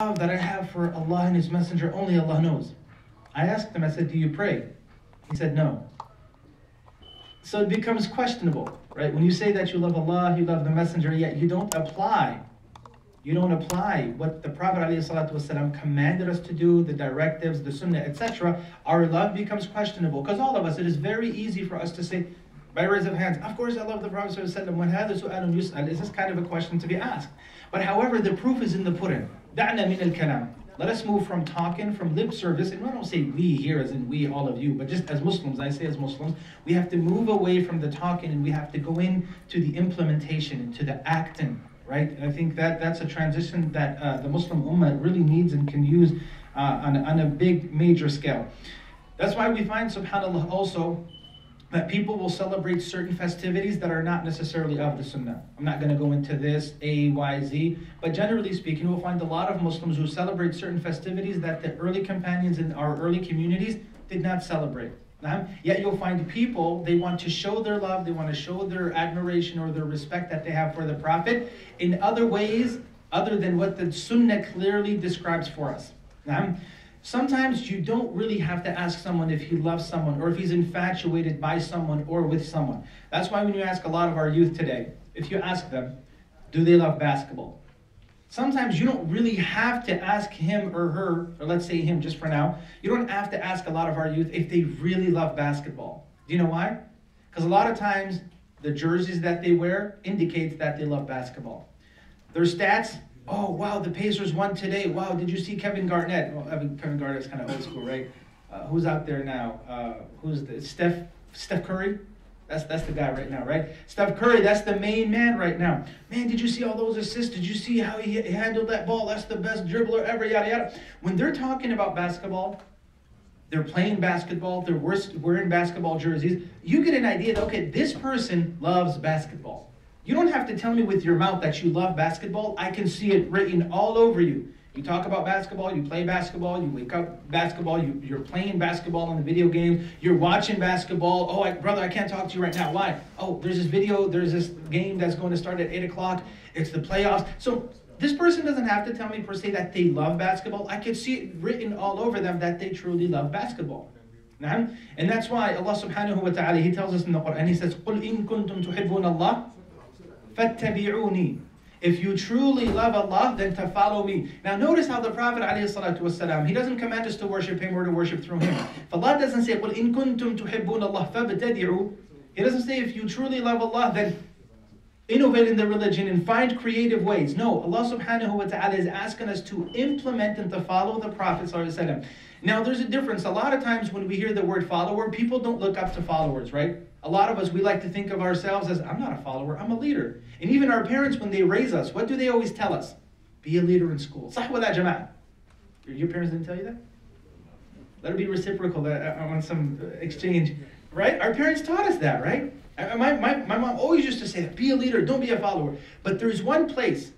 that I have for Allah and His Messenger, only Allah knows. I asked him, I said, Do you pray? He said, No. So it becomes questionable, right? When you say that you love Allah, you love the Messenger, yet you don't apply. You don't apply what the Prophet ﷺ commanded us to do, the directives, the Sunnah, etc. Our love becomes questionable. Because all of us, it is very easy for us to say, by raise of hands, of course I love the Prophet ﷺ. Is this kind of a question to be asked? But however, the proof is in the pudding. دعنا من الكلام let us move from talking, from lip service, and I don't say we here as in we, all of you, but just as Muslims, I say as Muslims, we have to move away from the talking and we have to go into the implementation, into the acting, right? And I think that that's a transition that uh, the Muslim Ummah really needs and can use uh, on, on a big, major scale. That's why we find, subhanAllah, also that people will celebrate certain festivities that are not necessarily of the Sunnah. I'm not going to go into this, A, Y, Z, but generally speaking, we'll find a lot of Muslims who celebrate certain festivities that the early companions in our early communities did not celebrate. Yet you'll find people, they want to show their love, they want to show their admiration or their respect that they have for the Prophet in other ways other than what the Sunnah clearly describes for us. Sometimes you don't really have to ask someone if he loves someone or if he's infatuated by someone or with someone. That's why when you ask a lot of our youth today, if you ask them, do they love basketball? Sometimes you don't really have to ask him or her, or let's say him just for now, you don't have to ask a lot of our youth if they really love basketball. Do you know why? Because a lot of times the jerseys that they wear indicates that they love basketball. Their stats oh wow, the Pacers won today. Wow, did you see Kevin Garnett? Well, Kevin Garnett's kind of old school, right? Uh, who's out there now? Uh, who's the Steph Steph Curry? That's that's the guy right now, right? Steph Curry, that's the main man right now. Man, did you see all those assists? Did you see how he handled that ball? That's the best dribbler ever. Yada yada. When they're talking about basketball, they're playing basketball. They're wearing basketball jerseys. You get an idea that okay, this person loves basketball. You don't have to tell me with your mouth that you love basketball. I can see it written all over you. You talk about basketball, you play basketball, you wake up basketball, you, are playing basketball in the video game, you're watching basketball. Oh, I, brother, I can't talk to you right now. Why? Oh, there's this video, there's this game that's going to start at 8 o'clock. It's the playoffs. So this person doesn't have to tell me per se that they love basketball. I can see it written all over them that they truly love basketball. And that's why Allah subhanahu wa ta'ala, He tells us in the Quran, He says, قُلْ إِن كُنْتُمْ تُحِبُّونَ اللَّهِ فَاتَّبِعُونِي if you truly love Allah, then to follow me. Now notice how the Prophet والسلام, he doesn't command us to worship him or to worship through him. If Allah doesn't say, "Well, in kuntum tuhibbun Allah fabtadi'u," He doesn't say if you truly love Allah, then innovate in the religion and find creative ways. No, Allah subhanahu wa ta'ala is asking us to implement and to follow the Prophet. Now there's a difference. A lot of times when we hear the word follower, people don't look up to followers, right? A lot of us, we like to think of ourselves as, I'm not a follower, I'm a leader. And even our parents, when they raise us, what do they always tell us? Be a leader in school. Sahwala jama'at. Your parents didn't tell you that? Let it be reciprocal I want uh, some exchange, right? Our parents taught us that, right? My, my, my mom always used to say that, be a leader, don't be a follower. But there's one place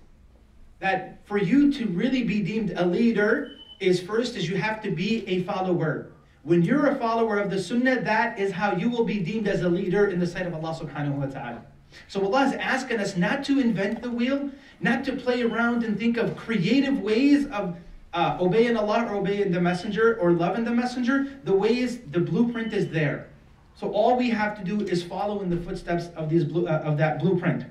that for you to really be deemed a leader is first is you have to be a follower. When you're a follower of the Sunnah, that is how you will be deemed as a leader in the sight of Allah subhanahu wa ta'ala. So Allah is asking us not to invent the wheel, not to play around and think of creative ways of uh, obeying Allah or obeying the messenger or loving the messenger. The ways, the blueprint is there. So all we have to do is follow in the footsteps of, these blue, uh, of that blueprint.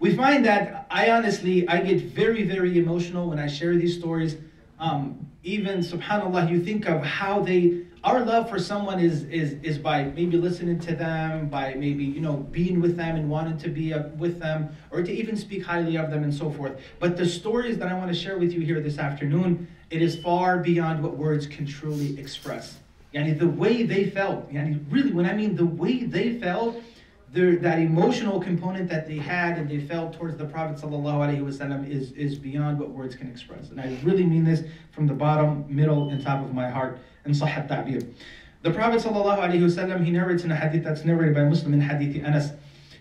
We find that I honestly, I get very, very emotional when I share these stories um, even subhanallah you think of how they our love for someone is is is by maybe listening to them by maybe you know being with them and wanting to be with them or to even speak highly of them and so forth. But the stories that i want to share with you here this afternoon it is far beyond what words can truly express. Yani the way they felt yani really when i mean the way they felt their, that emotional component that they had and they felt towards the Prophet wasallam is, is beyond what words can express. And I really mean this from the bottom, middle, and top of my heart. And sahih ta'bir. The Prophet wasallam, he narrates in a hadith that's narrated by Muslim in hadith Anas.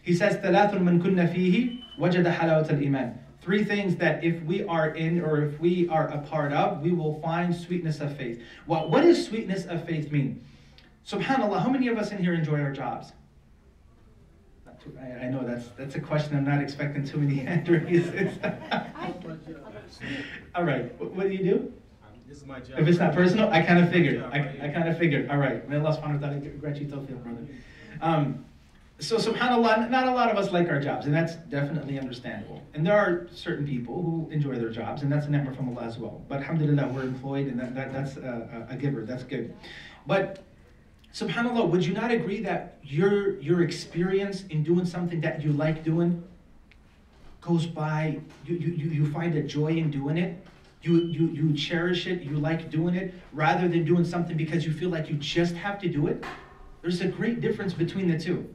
He says, ثَلَاثٌ مَنْ كُنَّ فِيهِ وَجَدَ حَلَوَةَ الْإِيمَانِ Three things that if we are in or if we are a part of, we will find sweetness of faith. What, what does sweetness of faith mean? Subhanallah, how many of us in here enjoy our jobs? I, I know that's that's a question I'm not expecting too many answers. All right. What, what do you do? Um, This is my job. If it's not personal, I kind of figured. Yeah, I, right. I kind of figured. All right. May Allah subhanahu wa ta'ala grant you tawfiq, brother. Um, so subhanAllah, not a lot of us like our jobs, and that's definitely understandable. And there are certain people who enjoy their jobs, and that's a ni'mah from Allah as well. But alhamdulillah, we're employed, and that, that, that's a, a a giver. That's good. But subhanAllah, would you not agree that your, your experience in doing something that you like doing goes by, you, you, you find a joy in doing it? You, you, you cherish it, you like doing it, rather than doing something because you feel like you just have to do it? There's a great difference between the two.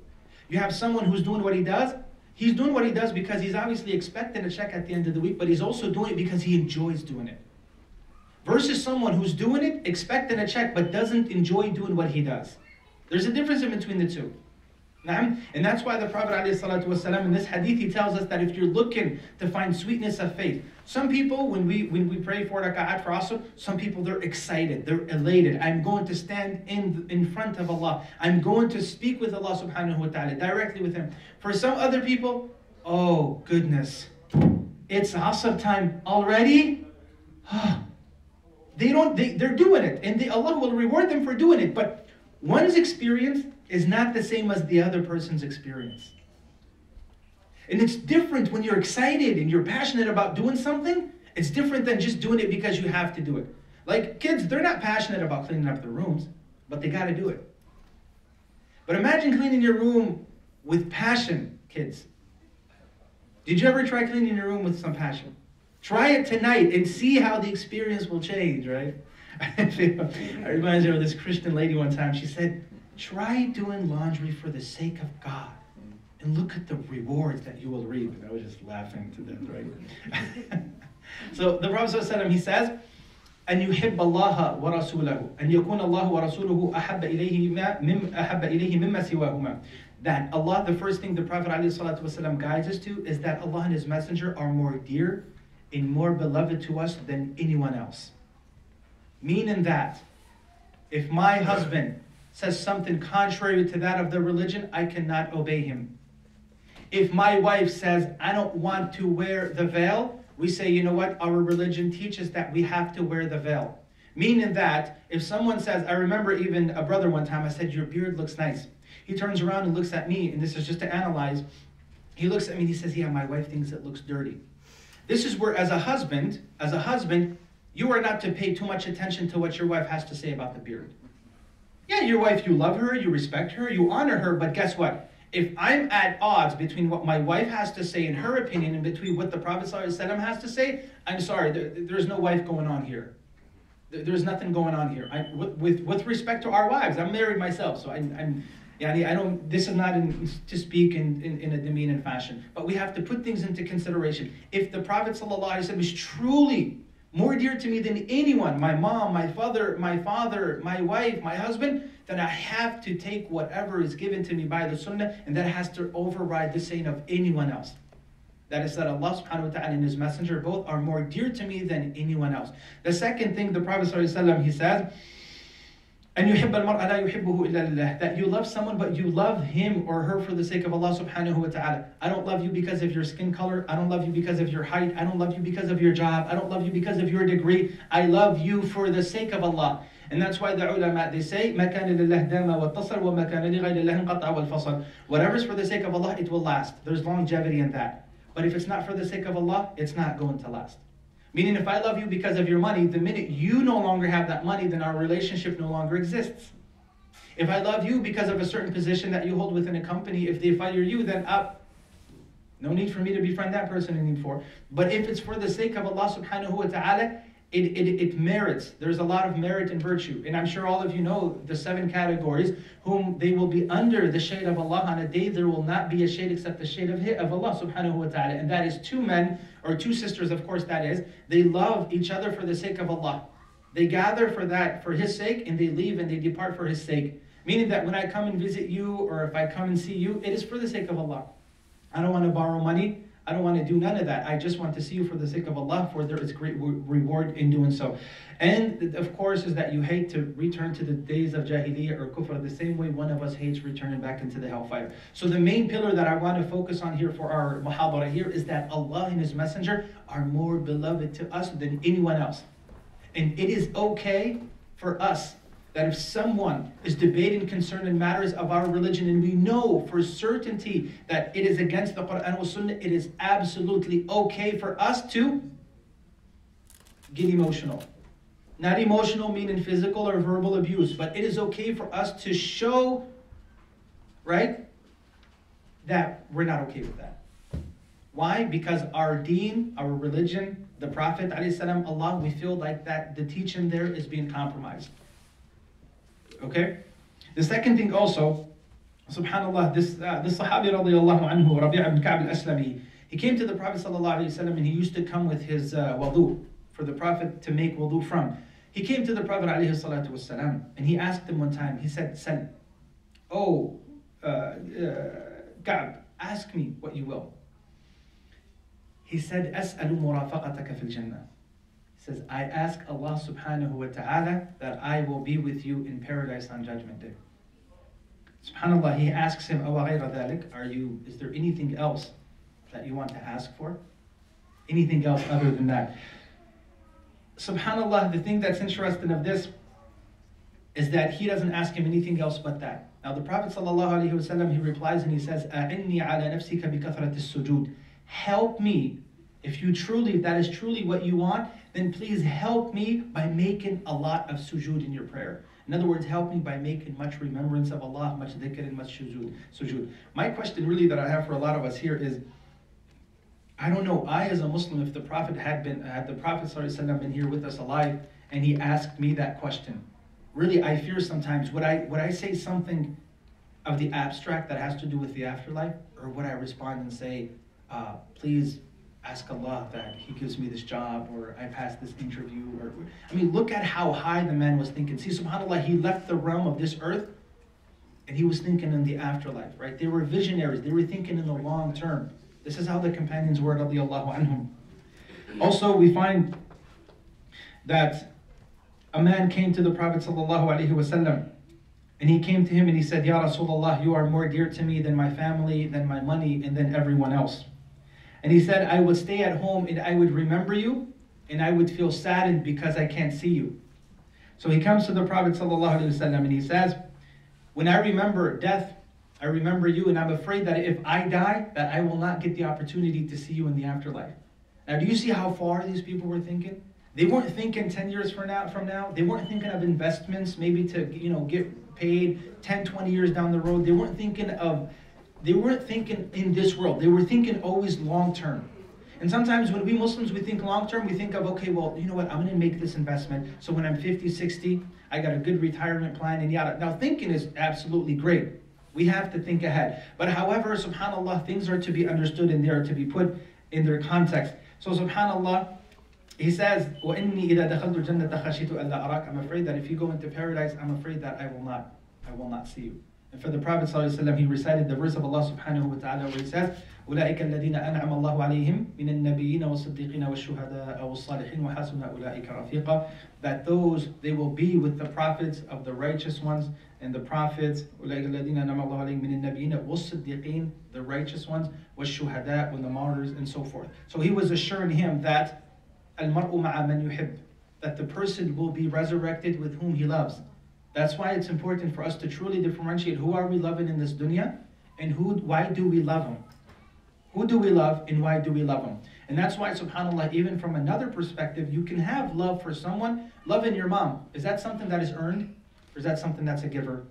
You have someone who's doing what he does. He's doing what he does because he's obviously expecting a check at the end of the week, but he's also doing it because he enjoys doing it. Versus someone who's doing it, expecting a check, but doesn't enjoy doing what he does. There's a difference in between the two. And that's why the Prophet ﷺ in this hadith he tells us that if you're looking to find sweetness of faith, some people when we when we pray for raka'at for asr, some people they're excited, they're elated. I'm going to stand in in front of Allah. I'm going to speak with Allah subhanahu wa ta'ala directly with him. For some other people, oh goodness, it's asr time already. Ah. They don't they, they're doing it and they, Allah will reward them for doing it, but one's experience is not the same as the other person's experience. And it's different when you're excited and you're passionate about doing something. It's different than just doing it because you have to do it. Like kids, they're not passionate about cleaning up their rooms, but they got to do it. But imagine cleaning your room with passion, kids. Did you ever try cleaning your room with some passion? Try it tonight and see how the experience will change, right? I remind you of this Christian lady one time. She said, Try doing laundry for the sake of God and look at the rewards that you will reap. And I was just laughing to death, right? so the Prophet ﷺ, he says, أن يحب الله ورسوله أن يكون الله ورسوله أحب إليه ما مم أحب إليه مما سواهما that Allah the first thing the Prophet ﷺ guides us to is that Allah and His Messenger are more dear and more beloved to us than anyone else meaning that if my husband says something contrary to that of the religion I cannot obey him if my wife says, I don't want to wear the veil, we say, you know what? Our religion teaches that we have to wear the veil. Meaning that if someone says, I remember even a brother one time, I said, Your beard looks nice. He turns around and looks at me, and this is just to analyze. He looks at me and he says, Yeah, my wife thinks it looks dirty. This is where, as a husband, as a husband, you are not to pay too much attention to what your wife has to say about the beard. Yeah, your wife, you love her, you respect her, you honor her, but guess what? If I'm at odds between what my wife has to say in her opinion and between what the Prophet ﷺ has to say, I'm sorry, there, there's no wife going on here. There- There's nothing going on here. I, with, with, with respect to our wives, I'm married myself, so I, I'm, yani, I don't, this is not in, to speak in, in, in a demeaning fashion, but we have to put things into consideration. If the Prophet ﷺ is truly more dear to me than anyone, my mom, my father, my father, my wife, my husband, then I have to take whatever is given to me by the Sunnah, and that has to override the saying of anyone else. That is that Allah subhanahu wa ta'ala and His Messenger both are more dear to me than anyone else. The second thing the Prophet ﷺ, he says, and يحب المرء لا يحبه إلا لله that you love someone but you love him or her for the sake of Allah subhanahu wa ta'ala I don't love you because of your skin color I don't love you because of your height I don't love you because of your job I don't love you because of your degree I love you for the sake of Allah and that's why the ulama they say ما كان لله دام واتصل وما كان لغير الله انقطع والفصل whatever's for the sake of Allah it will last there's longevity in that but if it's not for the sake of Allah it's not going to last Meaning, if I love you because of your money, the minute you no longer have that money, then our relationship no longer exists. If I love you because of a certain position that you hold within a company, if they fire you, then up. No need for me to befriend that person anymore. But if it's for the sake of Allah subhanahu wa ta'ala, it, it, it merits. There's a lot of merit and virtue. And I'm sure all of you know the seven categories whom they will be under the shade of Allah on a day there will not be a shade except the shade of, of Allah subhanahu wa ta'ala. And that is two men, or two sisters, of course, that is. They love each other for the sake of Allah. They gather for that, for His sake, and they leave and they depart for His sake. Meaning that when I come and visit you, or if I come and see you, it is for the sake of Allah. I don't want to borrow money. I don't want to do none of that. I just want to see you for the sake of Allah, for there is great reward in doing so. And of course, is that you hate to return to the days of Jahiliyyah or Kufr the same way one of us hates returning back into the hellfire. So, the main pillar that I want to focus on here for our muhadara here is that Allah and His Messenger are more beloved to us than anyone else. And it is okay for us that if someone is debating concerning matters of our religion and we know for certainty that it is against the Quran and Sunnah, it is absolutely okay for us to get emotional. Not emotional meaning physical or verbal abuse, but it is okay for us to show, right, that we're not okay with that. Why? Because our deen, our religion, the Prophet, Allah, we feel like that the teaching there is being compromised. Okay? The second thing also, subhanAllah, this, uh, this Sahabi radiallahu anhu, Rabi' ibn Ka'b al-Aslami, he came to the Prophet sallallahu alayhi wasallam and he used to come with his uh, wudu for the Prophet to make wudu from. He came to the Prophet alayhi salatu wasalam and he asked him one time, he said, Sal, oh, uh, uh, Ka'b, ask me what you will. He said, أسأل مرافقتك في الجنة says, I ask Allah subhanahu wa ta'ala that I will be with you in paradise on judgment day. Subhanallah, he asks him, Are you, is there anything else that you want to ask for? Anything else other than that? Subhanallah, the thing that's interesting of this is that he doesn't ask him anything else but that. Now the Prophet ﷺ, he replies and he says, Help me if you truly, if that is truly what you want, then please help me by making a lot of sujood in your prayer. In other words, help me by making much remembrance of Allah, much dhikr and much sujood. sujood. My question really that I have for a lot of us here is, I don't know, I as a Muslim, if the Prophet had been, had the Prophet been here with us alive, and he asked me that question, really I fear sometimes, would I, would I say something of the abstract that has to do with the afterlife, or would I respond and say, uh, please ask Allah that He gives me this job or I pass this interview. Or I mean, look at how high the man was thinking. See, subhanAllah, he left the realm of this earth and he was thinking in the afterlife, right? They were visionaries, they were thinking in the long term. This is how the companions were, radiallahu anhum. Also, we find that a man came to the Prophet sallallahu alaihi wasallam and he came to him and he said, Ya Rasulullah, you are more dear to me than my family, than my money, and than everyone else. And he said, I would stay at home and I would remember you and I would feel saddened because I can't see you. So he comes to the Prophet ﷺ and he says, When I remember death, I remember you, and I'm afraid that if I die, that I will not get the opportunity to see you in the afterlife. Now, do you see how far these people were thinking? They weren't thinking 10 years from now, from now. They weren't thinking of investments, maybe to you know get paid 10, 20 years down the road. They weren't thinking of they weren't thinking in this world. They were thinking always long term. And sometimes when we Muslims, we think long term, we think of, okay, well, you know what, I'm going to make this investment. So when I'm 50, 60, I got a good retirement plan and yada. Now, thinking is absolutely great. We have to think ahead. But however, subhanAllah, things are to be understood and they are to be put in their context. So subhanAllah, he says, وَإِنِّي إِذَا دَخَلْتُ الْجَنَّةَ خَشِيتُ أَلَّا أَرَاكَ I'm afraid that if you go into paradise, I'm afraid that I will not, I will not see you. And for the Prophet ﷺ, he recited the verse of Allah subhanahu wa ta'ala where he says, أولئك الذين أنعم الله عليهم من النبيين والصديقين والشهداء والصالحين وحسن أولئك رفيقا that those they will be with the prophets of the righteous ones and the prophets أولئك الذين أنعم الله عليهم من النبيين والصديقين the righteous ones والشهداء and the martyrs and so forth so he was assuring him that المرء مع من يحب that the person will be resurrected with whom he loves that's why it's important for us to truly differentiate who are we loving in this dunya and who why do we love them? Who do we love and why do we love them? And that's why, subhanAllah, even from another perspective, you can have love for someone. Loving your mom, is that something that is earned? Or is that something that's a giver?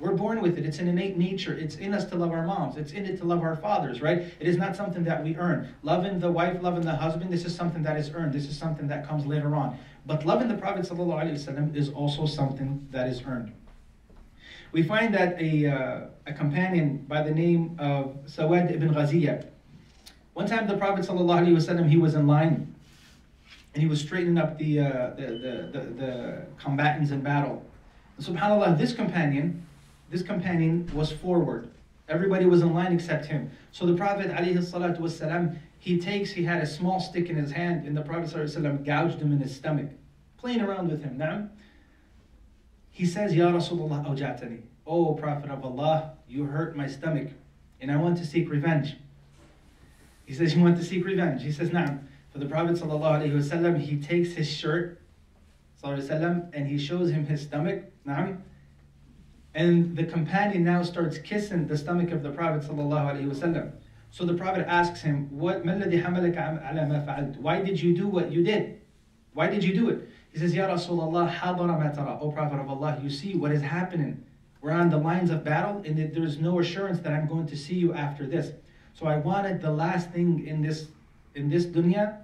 We're born with it. It's an innate nature. It's in us to love our moms. It's in it to love our fathers, right? It is not something that we earn. Loving the wife, loving the husband, this is something that is earned. This is something that comes later on. But loving the Prophet ﷺ is also something that is earned. We find that a, uh, a companion by the name of Sawad ibn Ghaziyah, one time the Prophet ﷺ, he was in line and he was straightening up the, uh, the, the, the, the combatants in battle. And subhanAllah, this companion, this companion was forward Everybody was in line except him. So the Prophet والسلام, he takes, he had a small stick in his hand, and the Prophet ﷺ gouged him in his stomach, playing around with him. Now, he says, Ya Rasulullah awjatani. Oh Prophet of Allah, you hurt my stomach, and I want to seek revenge. He says, You want to seek revenge? He says, Nah. For the Prophet ﷺ, he takes his shirt وسلم, and he shows him his stomach. Nah. And the companion now starts kissing the stomach of the Prophet ﷺ. So the Prophet asks him, "What Why did you do what you did? Why did you do it? He says, Ya Rasulullah, matara. O Prophet of Allah, you see what is happening. We're on the lines of battle and there is no assurance that I'm going to see you after this. So I wanted the last thing in this in this dunya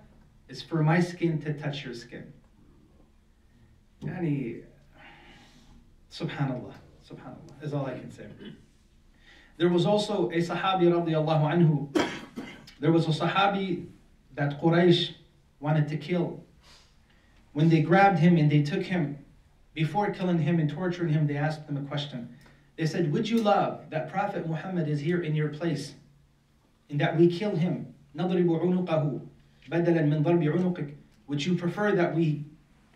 is for my skin to touch your skin. Yani, subhanallah subhanallah, is all I can say. There was also a Sahabi radiallahu anhu. There was a Sahabi that Quraysh wanted to kill. When they grabbed him and they took him, before killing him and torturing him, they asked him a question. They said, Would you love that Prophet Muhammad is here in your place and that we kill him? Would you prefer that we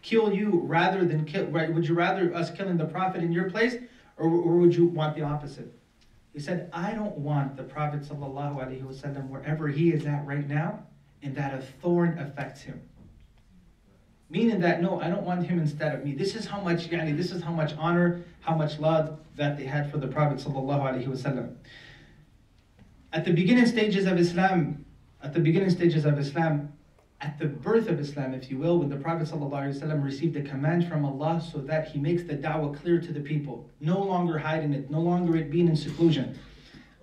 kill you rather than kill, right? Would you rather us killing the Prophet in your place or, or would you want the opposite? He said, I don't want the Prophet wasallam wherever he is at right now, and that a thorn affects him. Meaning that no, I don't want him instead of me. This is how much yani, this is how much honor, how much love that they had for the Prophet wasallam. At the beginning stages of Islam, at the beginning stages of Islam, at the birth of Islam, if you will, when the Prophet ﷺ received a command from Allah so that he makes the da'wah clear to the people, no longer hiding it, no longer it being in seclusion.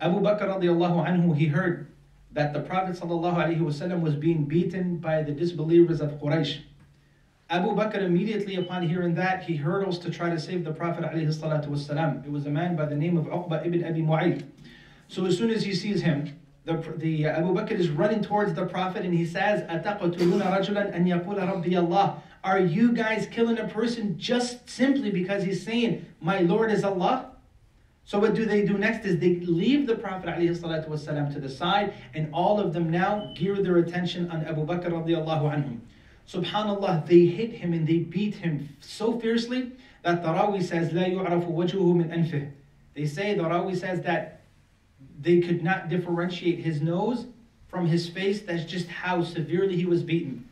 Abu Bakr radiallahu anhu, he heard that the Prophet ﷺ was being beaten by the disbelievers of Quraysh. Abu Bakr immediately upon hearing that, he hurdles to try to save the Prophet ﷺ. It was a man by the name of Uqba ibn Abi Mu'ayth. So as soon as he sees him, the, the uh, Abu Bakr is running towards the Prophet and he says, Are you guys killing a person just simply because he's saying, My Lord is Allah? So what do they do next is they leave the Prophet والسلام, to the side and all of them now gear their attention on Abu Bakr radiallahu anhu. Subhanallah, they hit him and they beat him so fiercely that the Rawi says, لا يعرف وجهه من أنفه. They say, the Rawi says that they could not differentiate his nose from his face. That's just how severely he was beaten.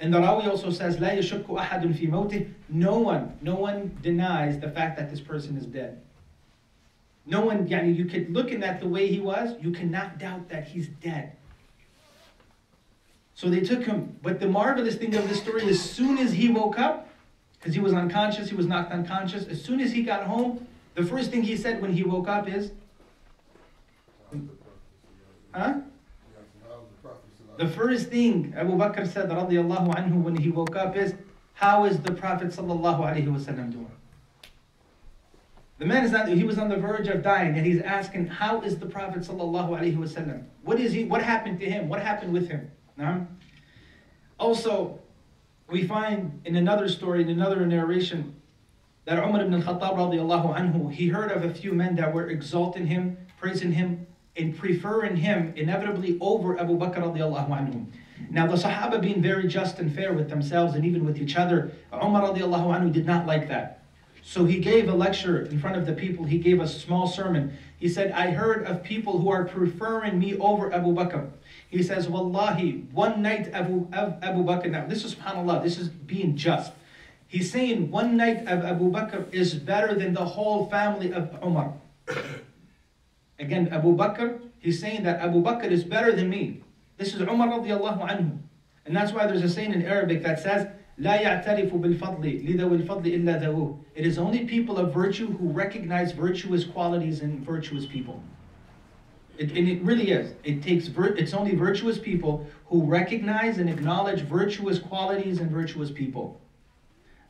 And the Rawi also says, لا يشك أحد في موته. No one, no one denies the fact that this person is dead. No one, yani, you could looking at the way he was, you cannot doubt that he's dead. So they took him. But the marvelous thing of this story, as soon as he woke up, because he was unconscious, he was knocked unconscious, as soon as he got home, the first thing he said when he woke up is, Huh? The first thing Abu Bakr said radiallahu anhu when he woke up is, How is the Prophet sallallahu alaihi wasallam doing? The man is not, he was on the verge of dying and he's asking, How is the Prophet sallallahu alaihi wasallam? What is he, what happened to him? What happened with him? Also, we find in another story, in another narration, that Umar ibn al-Khattab radiallahu anhu, he heard of a few men that were exalting him, praising him, in preferring him inevitably over Abu Bakr radiallahu anhu. Now the Sahaba being very just and fair with themselves and even with each other, Umar radiallahu anhu did not like that. So he gave a lecture in front of the people, he gave a small sermon. He said, I heard of people who are preferring me over Abu Bakr. He says, Wallahi, one night Abu, Abu Bakr, now this is subhanAllah, this is being just. He's saying one night of Abu Bakr is better than the whole family of Umar. Again, Abu Bakr, he's saying that Abu Bakr is better than me. This is Umar radiallahu anhu. And that's why there's a saying in Arabic that says, لا يعترف بالفضل لذوي الفضل إلا ذووه. It is only people of virtue who recognize virtuous qualities in virtuous people. It, and it really is. It takes vir- it's only virtuous people who recognize and acknowledge virtuous qualities in virtuous people.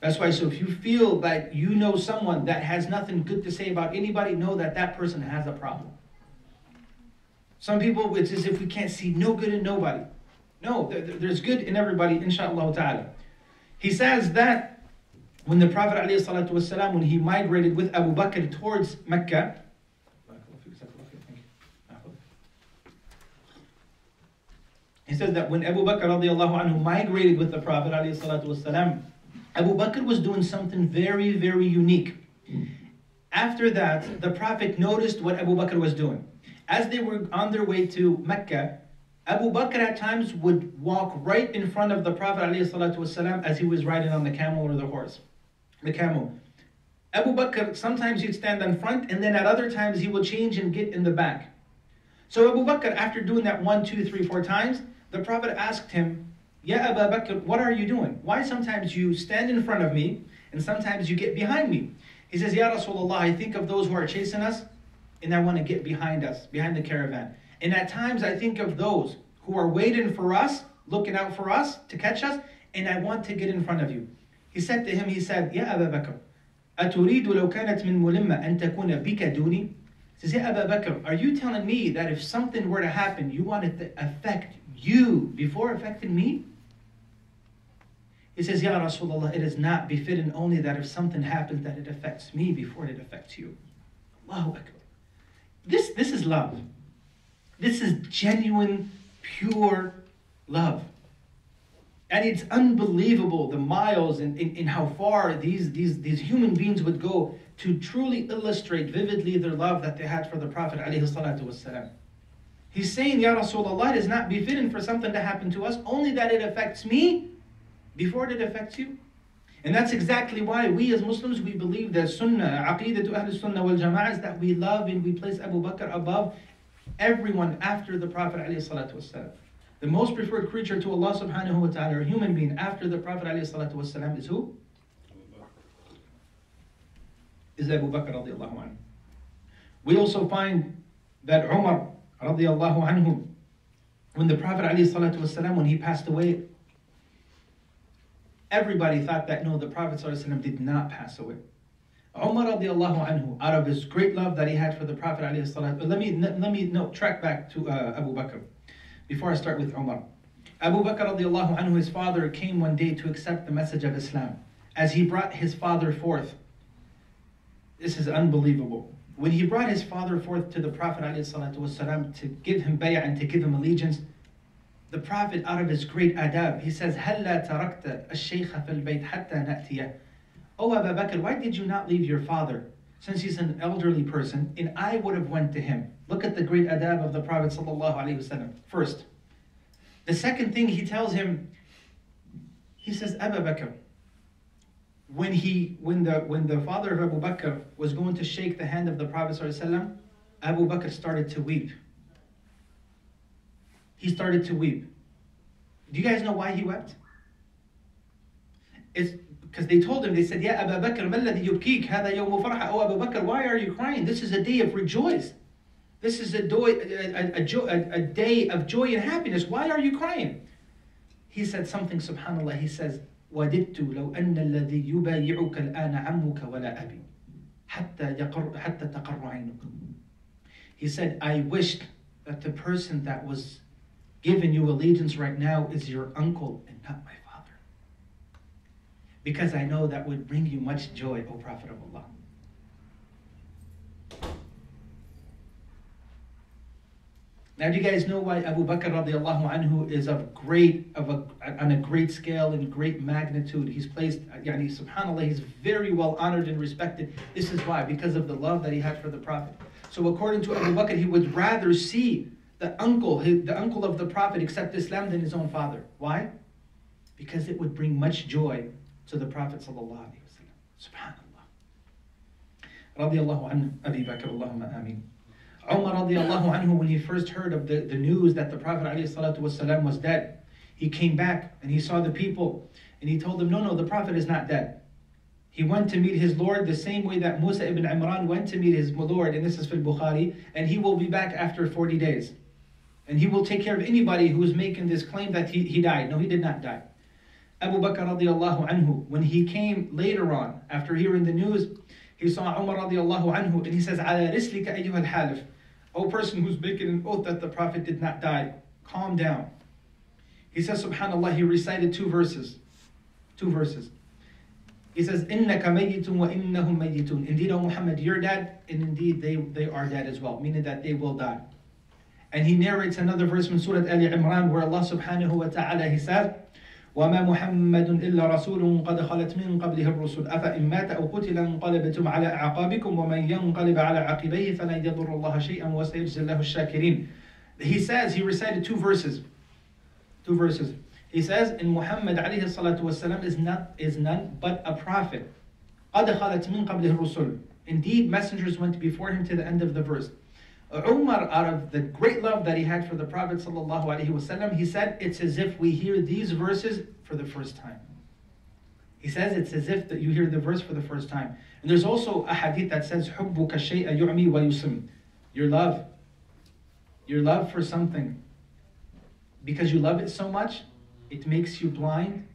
That's why, so if you feel that you know someone that has nothing good to say about anybody, know that that person has a problem. Some people, it's as if we can't see no good in nobody. No, there's good in everybody, inshallah ta'ala. He says that when the Prophet والسلام, when he migrated with Abu Bakr towards Mecca, he says that when Abu Bakr anhu, migrated with the Prophet والسلام, Abu Bakr was doing something very, very unique. After that, the Prophet noticed what Abu Bakr was doing. As they were on their way to Mecca, Abu Bakr at times would walk right in front of the Prophet ﷺ as he was riding on the camel or the horse, the camel. Abu Bakr, sometimes he'd stand in front, and then at other times he would change and get in the back. So Abu Bakr, after doing that one, two, three, four times, the Prophet asked him, Ya Abu Bakr, what are you doing? Why sometimes you stand in front of me and sometimes you get behind me? He says, Ya Rasulullah, I think of those who are chasing us and I want to get behind us, behind the caravan. And at times I think of those who are waiting for us, looking out for us to catch us, and I want to get in front of you. He said to him, he said, Ya Abu Bakr, أتريد لو كانت من ملمة أن تكون بك دوني? He says, Ya Abu Bakr, are you telling me that if something were to happen, you want it to affect you before affecting me? He says, Ya Rasulullah, it is not befitting only that if something happens that it affects me before it affects you. Allahu Akbar. This, this is love. This is genuine, pure love. And it's unbelievable the miles and in, in, in, how far these, these, these human beings would go to truly illustrate vividly their love that they had for the Prophet. He's saying, Ya Rasulullah, it is not befitting for something to happen to us, only that it affects me before it affects you. And that's exactly why we as Muslims, we believe that Sunnah, Aqidah to Ahl Sunnah wal Jama'ah is that we love and we place Abu Bakr above everyone after the Prophet ﷺ. The most preferred creature to Allah subhanahu wa ta'ala, or human being after the Prophet ﷺ is who? Is Abu Bakr radiallahu anhu. We also find that Umar radiallahu anhu, when the Prophet ﷺ, when he passed away, Everybody thought that no, the Prophet ﷺ did not pass away. Umar radiallahu anhu, out of his great love that he had for the Prophet ﷺ, let me let me no, track back to uh, Abu Bakr before I start with Umar. Abu Bakr radiallahu anhu, his father came one day to accept the message of Islam. As he brought his father forth, this is unbelievable. When he brought his father forth to the Prophet ﷺ to give him bay'ah and to give him allegiance, the Prophet, out of his great adab, he says, هَلَّا تَرَكْتَ الشَّيْخَ فِي الْبَيْتِ حَتَّى نَأْتِيَ Oh Abu Bakr, why did you not leave your father? Since he's an elderly person, and I would have went to him. Look at the great adab of the Prophet sallallahu First. The second thing he tells him, he says, Abu Bakr, when he when the when the father of Abu Bakr was going to shake the hand of the Prophet sallallahu Abu Bakr started to weep he started to weep. Do you guys know why he wept? It's because they told him, they said, Ya Abu Bakr, malladhi yubkik, hada yawmu farha. Oh Abu Bakr, why are you crying? This is a day of rejoice. This is a, do- a, a, a, a day of joy and happiness. Why are you crying? He said something, subhanAllah. He says, وددت لو أن الذي يبايعك الآن عمك ولا أبي حتى يقر حتى تقر عينك. He said, I wished that the person that was giving you allegiance right now is your uncle and not my father. Because I know that would bring you much joy, O Prophet of Allah. Now, do you guys know why Abu Bakr radiallahu anhu is of great, of a, on a great scale and great magnitude? He's placed, yani, subhanAllah, he's very well honored and respected. This is why, because of the love that he had for the Prophet. So, according to Abu Bakr, he would rather see the uncle, his, the uncle of the Prophet, accept Islam than his own father. Why? Because it would bring much joy to the Prophet sallallahu alaihi wasallam. Subhanallah. Radiallahu anhu, Abi Bakr, Allahumma ameen. Umar radiallahu anhu, when he first heard of the, the news that the Prophet والسلام, was dead, he came back and he saw the people and he told them, no, no, the Prophet is not dead. He went to meet his Lord the same way that Musa ibn Imran went to meet his Lord, and this is from Bukhari, and he will be back after 40 days and he will take care of anybody who is making this claim that he, he died. No, he did not die. Abu Bakr radiallahu anhu, when he came later on, after hearing the news, he saw Umar radiallahu anhu, and he says, Ala rislika ayyuhal halif. O person who's making an oath that the Prophet did not die, calm down. He says, subhanAllah, he recited two verses. Two verses. He says, إِنَّكَ مَيِّتٌ وَإِنَّهُمْ مَيِّتٌ Indeed, O Muhammad, you're dead, and indeed they, they are dead as well, meaning that they will die. And he narrates another verse from Surah Al Imran where Allah subhanahu wa ta'ala he says, وما محمد إلا رسول قد خلت من قبله الرسل أفإن مات أو قتل انقلبتم على أعقابكم ومن ينقلب على عقبيه فلن يضر الله شيئا وسيجزي الله الشاكرين He says, he recited two verses. Two verses. He says, in Muhammad alayhi salatu wasalam is, not, is none but a prophet. قد خلت من قبله الرسل Indeed, messengers went before him to the end of the verse. Umar, out of the great love that he had for the Prophet wasallam, he said, It's as if we hear these verses for the first time. He says it's as if that you hear the verse for the first time. And there's also a hadith that says, حُبُّكَ الشَّيْءَ يُعْمِي وَيُسِمْ Your love. Your love for something. Because you love it so much, it makes you blind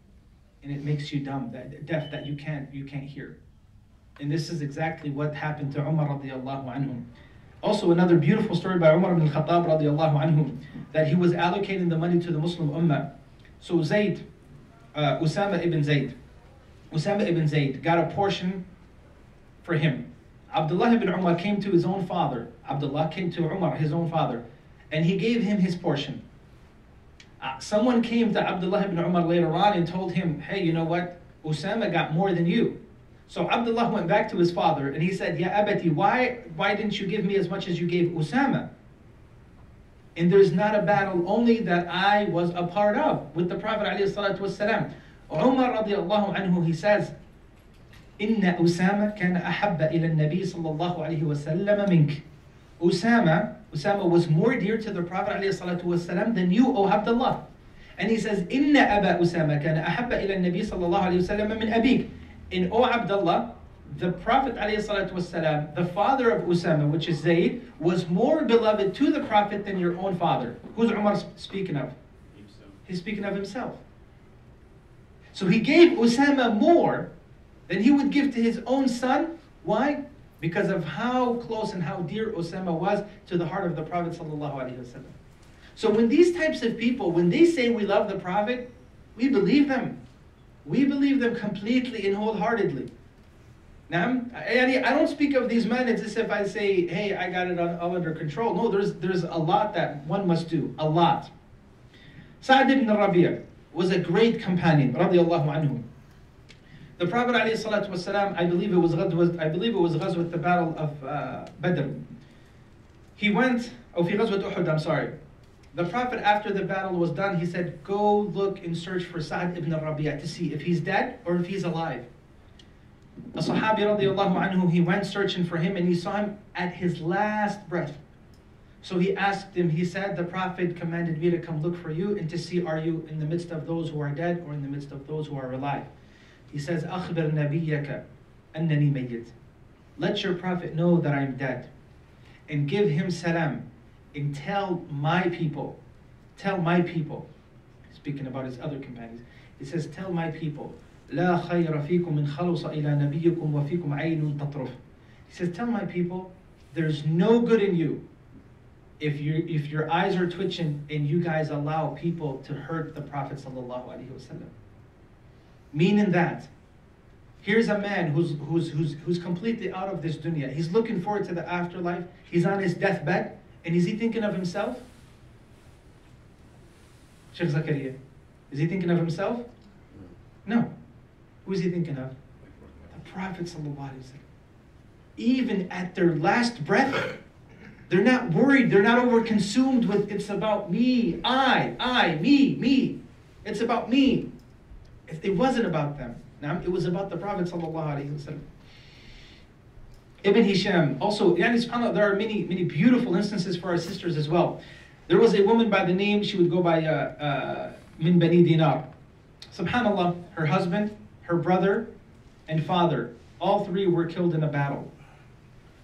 and it makes you dumb, that, deaf, that you can't, you can't hear. And this is exactly what happened to Umar radiallahu anhu. Also, another beautiful story by Umar ibn Khattab radiallahu anhu, that he was allocating the money to the Muslim ummah. So Zayd, uh, Usama ibn Zayd, Usama ibn Zayd got a portion for him. Abdullah ibn Umar came to his own father. Abdullah came to Umar, his own father, and he gave him his portion. Uh, someone came to Abdullah ibn Umar later on and told him, hey, you know what? Usama got more than you. So Abdullah went back to his father and he said, Ya Abati, why, why didn't you give me as much as you gave Usama? And there's not a battle only that I was a part of with the Prophet ﷺ. Umar radiallahu anhu, he says, إن أسامة كان أحب إلى النبي صلى الله عليه وسلم منك. Usama, Usama was more dear to the Prophet ﷺ than you, O Abdullah. And he says, إن أبا أسامة كان أحب إلى النبي صلى الله عليه وسلم من أبيك in O Abdullah, the Prophet والسلام, the father of Usama, which is Zayd, was more beloved to the Prophet than your own father. Who's Umar speaking of? He's speaking of himself. So he gave Usama more than he would give to his own son. Why? Because of how close and how dear Usama was to the heart of the Prophet. So when these types of people, when they say we love the Prophet, we believe them. We believe them completely and wholeheartedly. Now, I don't speak of these men as if I say, hey, I got it all under control. No, there's, there's a lot that one must do. A lot. Sa'd ibn Rabi' was a great companion, radiallahu anhu. The Prophet والسلام, I believe it was I believe it was Ghazwat, the battle of uh, Badr. He went, oh, fi Ghazwat Uhud, I'm sorry. The Prophet, after the battle was done, he said, Go look and search for Sa'd ibn Rabi'a to see if he's dead or if he's alive. A Sahabi radiallahu anhu, he went searching for him and he saw him at his last breath. So he asked him, he said, The Prophet commanded me to come look for you and to see are you in the midst of those who are dead or in the midst of those who are alive. He says, أخبر نبيك أنني ميت. Let your Prophet know that I'm dead. And give him salam and tell my people, tell my people, speaking about his other companions, he says, tell my people, لا خير فيكم من خلص إلى نبيكم وفيكم عين تطرف. He says, tell my people, there's no good in you if you if your eyes are twitching and you guys allow people to hurt the Prophet sallallahu alaihi wasallam. Meaning that here's a man who's who's who's who's completely out of this dunya. He's looking forward to the afterlife. He's on his deathbed. And is he thinking of himself? Sheikh Zakaria. Is he thinking of himself? No. Who is he thinking of? The Prophet. Even at their last breath, they're not worried. They're not overconsumed with it's about me, I, I, me, me. It's about me. If it wasn't about them. Now, it was about the Prophet. Ibn Hisham. Also, yani, there are many, many beautiful instances for our sisters as well. There was a woman by the name, she would go by uh, uh, Min Bani Dinar. Subhanallah, her husband, her brother, and father, all three were killed in a battle.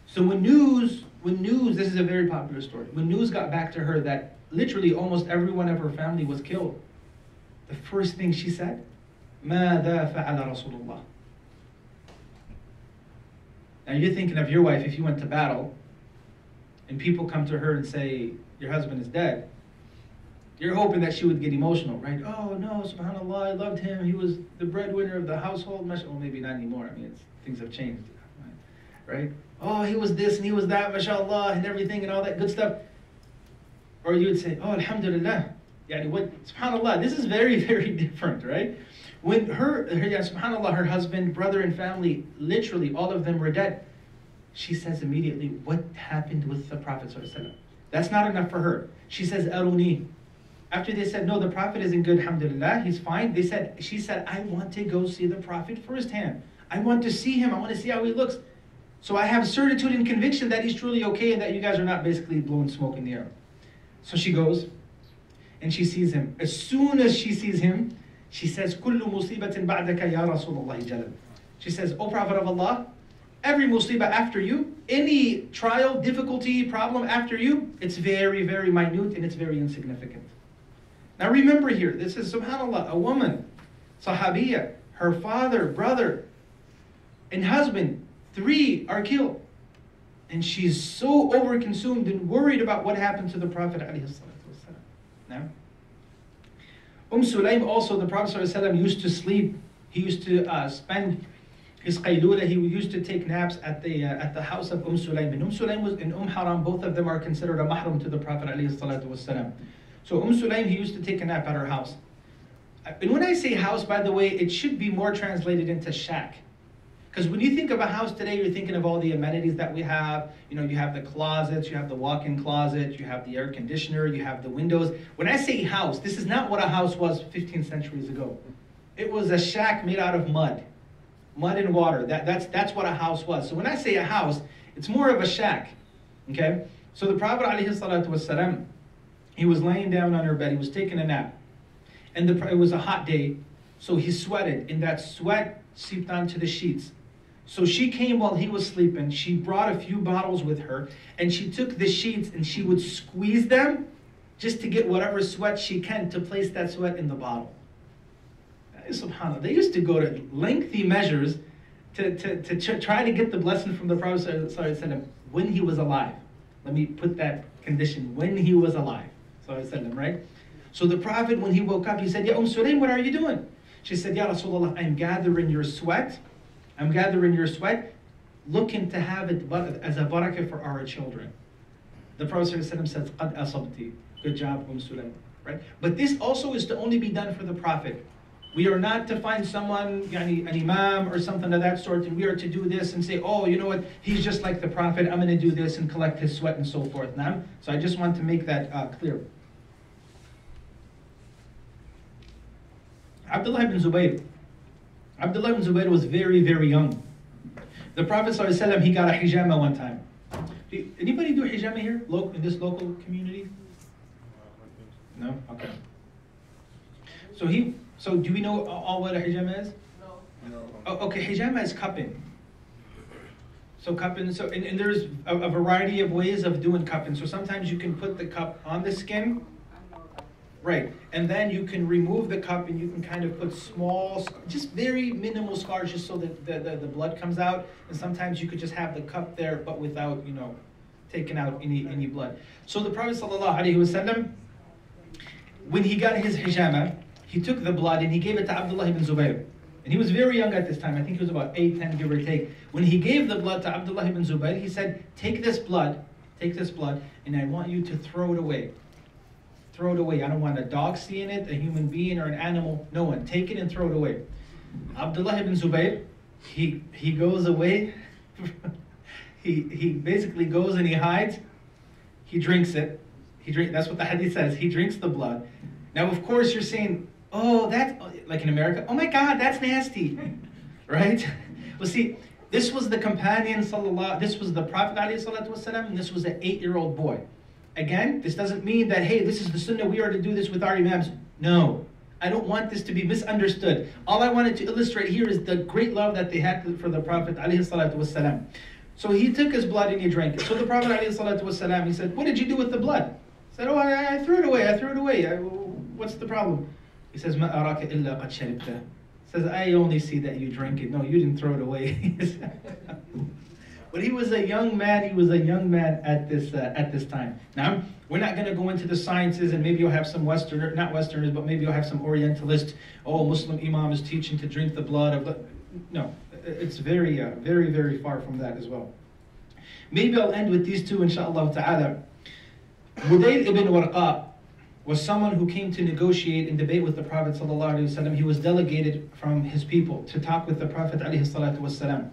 So when news, when news, this is a very popular story, when news got back to her that literally almost everyone of her family was killed, the first thing she said, ماذا فعل رسول الله now you're thinking of your wife if you went to battle and people come to her and say, Your husband is dead. You're hoping that she would get emotional, right? Oh no, subhanAllah, I loved him. He was the breadwinner of the household. Well, maybe not anymore. I mean, things have changed, right? Oh, he was this and he was that, mashallah, and everything and all that good stuff. Or you would say, oh, alhamdulillah. Yani what, subhanAllah, this is very, very different, right? When her, her yeah, subhanAllah, her husband, brother, and family, literally all of them were dead, she says immediately, what happened with the Prophet That's not enough for her. She says, aruni. After they said, no, the Prophet isn't good, alhamdulillah, he's fine. They said, she said, I want to go see the Prophet firsthand. I want to see him. I want to see how he looks. So I have certitude and conviction that he's truly okay and that you guys are not basically blowing smoke in the air. So she goes and she sees him. As soon as she sees him, she says, كل مصيبة بعدك يا رسول الله جل. She says, O Prophet of Allah, every musibah after you, any trial, difficulty, problem after you, it's very, very minute and it's very insignificant. Now remember here, this is subhanAllah, a woman, sahabiya, her father, brother, and husband, three are killed. And she's so overconsumed and worried about what happened to the Prophet. Now, Umm Sulaim also, the Prophet ﷺ used to sleep. He used to uh, spend his qaylula, he used to take naps at the uh, at the house of Umm Sulaim. And Umm was, and Umm Haram, both of them are considered a mahram to the Prophet ﷺ. So Umm Sulaim, he used to take a nap at her house. And when I say house, by the way, it should be more translated into shack. Because when you think of a house today, you're thinking of all the amenities that we have. You know, you have the closets, you have the walk-in closet, you have the air conditioner, you have the windows. When I say house, this is not what a house was 15 centuries ago. It was a shack made out of mud, mud and water. That, that's, that's what a house was. So when I say a house, it's more of a shack. Okay? So the Prophet والسلام, he was laying down on her bed, he was taking a nap. And the, it was a hot day, so he sweated, and that sweat seeped onto the sheets. so she came while he was sleeping. She brought a few bottles with her, and she took the sheets and she would squeeze them just to get whatever sweat she can to place that sweat in the bottle. SubhanAllah. They used to go to lengthy measures to, to, to try to get the blessing from the Prophet when he was alive. Let me put that condition when he was alive. Right? So the Prophet, when he woke up, he said, Ya Umm Sulaim, what are you doing? She said, Ya Rasulullah, I'm gathering your sweat I'm gathering your sweat, looking to have it as a barakah for our children. The Prophet says, Qad asabti. Good job, Umm Sulaim. Right? But this also is to only be done for the Prophet. We are not to find someone, yani, an imam or something of that sort, and we are to do this and say, oh, you know what, he's just like the Prophet, I'm going to do this and collect his sweat and so forth. Now, so I just want to make that uh, clear. Abdullah ibn Zubayr, Abdullah ibn Zubayr was very, very young. The Prophet ﷺ, he got a hijama one time. Anybody do hijama here in this local community? No? Okay. So he, so do we know all what a hijama is? No. no. Oh, okay, hijama is cupping. So cupping, so and, and there's a, a, variety of ways of doing cupping. So sometimes you can put the cup on the skin, Right, and then you can remove the cup and you can kind of put small, just very minimal scars just so that the, the, the blood comes out. And sometimes you could just have the cup there but without, you know, taking out any, any blood. So the Prophet ﷺ, when he got his hijama, he took the blood and he gave it to Abdullah ibn Zubayr. And he was very young at this time. I think he was about 8, 10, give or take. When he gave the blood to Abdullah ibn Zubayr, he said, take this blood, take this blood, and I want you to throw it away throw it away. I don't want a dog seeing it, a human being, or an animal. No one. Take it and throw it away. Abdullah ibn Zubayr, he, he goes away. he, he basically goes and he hides. He drinks it. He drink, that's what the hadith says. He drinks the blood. Now, of course, you're saying, oh, that's like in America, oh my God, that's nasty. right? Well, see, this was the companion, sallallahu, this was the Prophet, والسلام, and this was an eight year old boy. Again, this doesn't mean that, hey, this is the sunnah, we are to do this with our imams. No. I don't want this to be misunderstood. All I wanted to illustrate here is the great love that they had for the Prophet. So he took his blood and he drank it. So the Prophet ﷺ, he said, What did you do with the blood? He said, Oh, I, I threw it away, I threw it away. I, what's the problem? He says, Ma araka illa qad. Says, I only see that you drank it. No, you didn't throw it away. But he was a young man. He was a young man at this uh, at this time. Now we're not going to go into the sciences, and maybe you'll have some Westerner, not Westerners, but maybe you'll have some Orientalists. Oh, Muslim imam is teaching to drink the blood of. No, it's very, uh, very, very far from that as well. Maybe I'll end with these two, inshallah ta'ala. Budayl ibn Warqa was someone who came to negotiate and debate with the Prophet ﷺ. He was delegated from his people to talk with the Prophet ﷺ.